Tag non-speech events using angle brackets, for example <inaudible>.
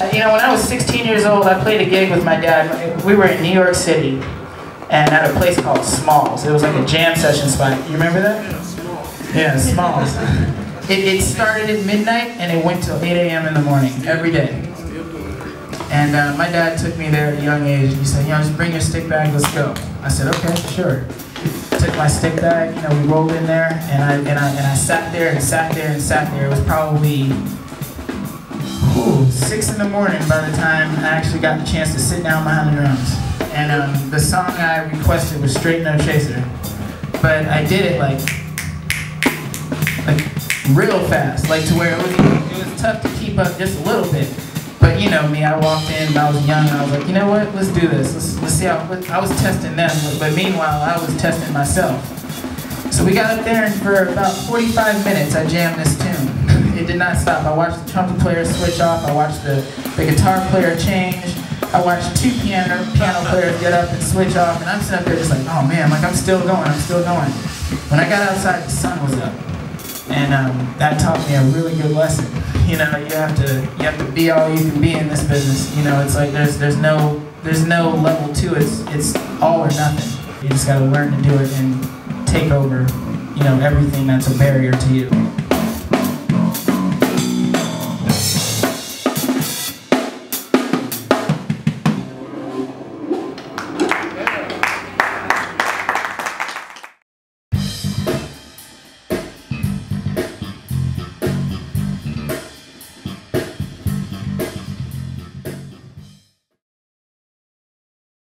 Uh, You know, when I was 16 years old, I played a gig with my dad. We were in New York City and at a place called Smalls. It was like a jam session spot. You remember that? Yeah, Smalls. <laughs> It, it started at midnight and it went till 8 a.m. in the morning every day. And uh, my dad took me there at a young age. He said, you know, just bring your stick bag, let's go. I said, okay, sure. Took my stick bag, you know, we rolled in there, and I and I and I sat there and sat there and sat there. It was probably six in the morning by the time I actually got the chance to sit down behind the drums. And um, the song I requested was Straight No Chaser, but I did it like like real fast, like to where it was it was tough to keep up just a little bit. But you know me, I walked in, I was young, and I was like, you know what, let's do this. Let's, let's see how, I was testing them, but meanwhile, I was testing myself. So we got up there, and for about 45 minutes, I jammed this tune. It did not stop. I watched the trumpet player switch off, I watched the, the guitar player change, I watched two piano, piano players get up and switch off, and I'm sitting up there just like, oh man, like I'm still going, I'm still going. When I got outside, the sun was up. And um, that taught me a really good lesson. You know, you have to you have to be all you can be in this business. You know, it's like there's there's no there's no level to it. It's it's all or nothing. You just got to learn to do it and take over. You know, everything that's a barrier to you.